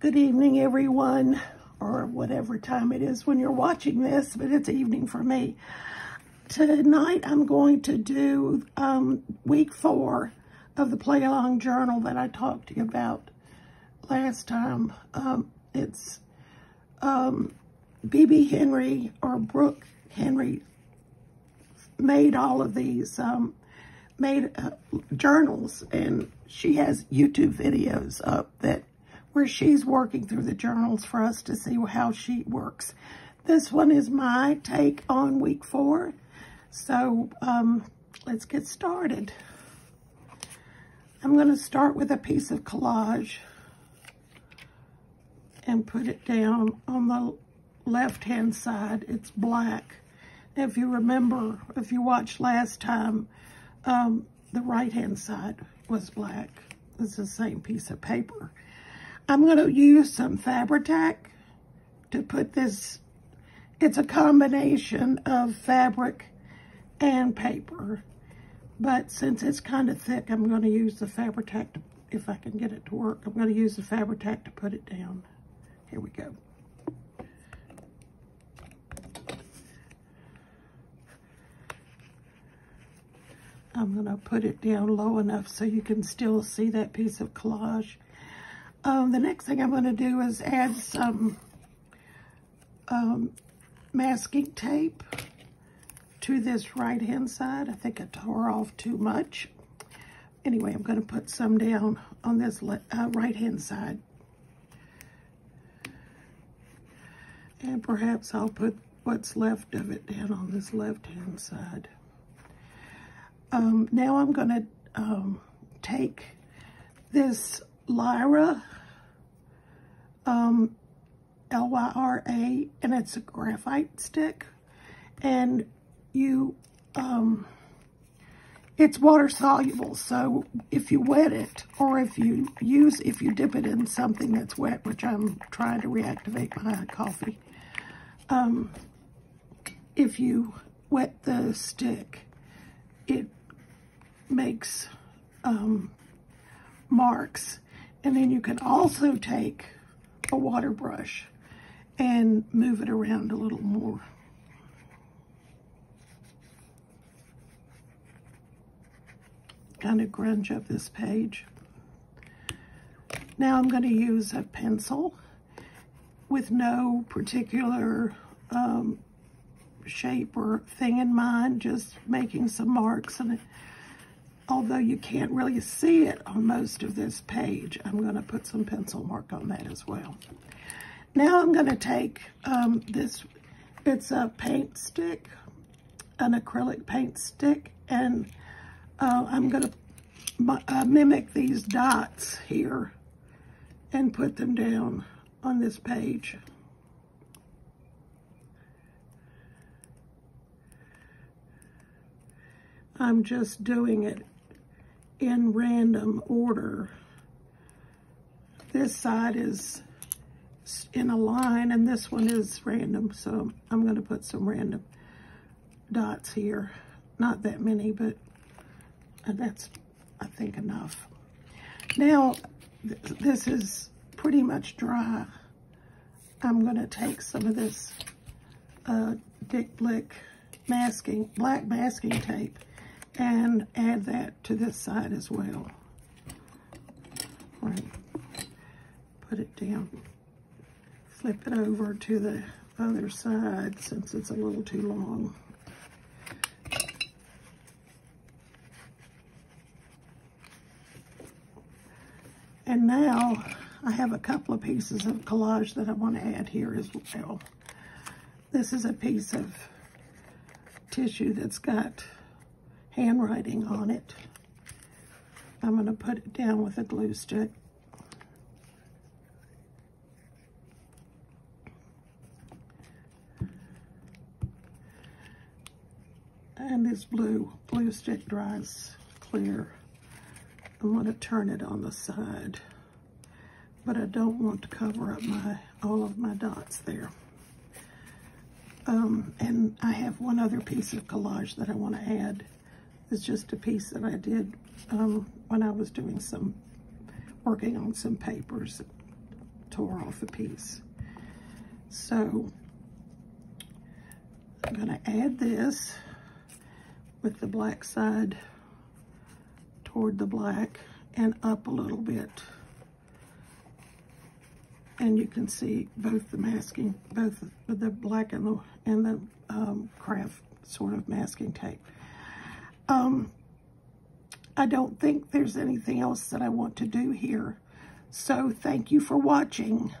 Good evening, everyone, or whatever time it is when you're watching this, but it's evening for me. Tonight, I'm going to do um, week four of the Play Along Journal that I talked to you about last time. Um, it's um, BB Henry or Brooke Henry made all of these, um, made uh, journals, and she has YouTube videos up that where she's working through the journals for us to see how she works. This one is my take on week four. So um, let's get started. I'm going to start with a piece of collage and put it down on the left-hand side. It's black. If you remember, if you watched last time, um, the right-hand side was black. It's the same piece of paper. I'm going to use some Fabri-Tac to put this. It's a combination of fabric and paper. But since it's kind of thick, I'm going to use the Fabri-Tac, if I can get it to work, I'm going to use the Fabri-Tac to put it down. Here we go. I'm going to put it down low enough so you can still see that piece of collage. Um, the next thing I'm going to do is add some um, masking tape to this right-hand side. I think I tore off too much. Anyway, I'm going to put some down on this uh, right-hand side. And perhaps I'll put what's left of it down on this left-hand side. Um, now I'm going to um, take this Lyra um, L-Y-R-A, and it's a graphite stick. And you, um, it's water soluble, so if you wet it, or if you use, if you dip it in something that's wet, which I'm trying to reactivate my coffee, um, if you wet the stick, it makes um, marks. And then you can also take a water brush and move it around a little more. Kind of grunge up this page. Now I'm going to use a pencil with no particular um, shape or thing in mind, just making some marks. And although you can't really see it on most of this page, I'm going to put some pencil mark on that as well. Now I'm going to take um, this, it's a paint stick, an acrylic paint stick, and uh, I'm going to uh, mimic these dots here and put them down on this page. I'm just doing it in random order. This side is in a line and this one is random. So I'm going to put some random dots here. Not that many, but that's, I think, enough. Now, th this is pretty much dry. I'm going to take some of this uh, Dick Blick masking, black masking tape and add that to this side as well. Right. Put it down. Flip it over to the other side since it's a little too long. And now I have a couple of pieces of collage that I want to add here as well. This is a piece of tissue that's got handwriting on it. I'm going to put it down with a glue stick. And this blue glue stick dries clear. I'm going to turn it on the side, but I don't want to cover up my all of my dots there. Um, and I have one other piece of collage that I want to add is just a piece that I did um, when I was doing some, working on some papers tore off a piece. So I'm going to add this with the black side toward the black and up a little bit. And you can see both the masking, both the black and the, and the um, craft sort of masking tape. Um, I don't think there's anything else that I want to do here. So thank you for watching.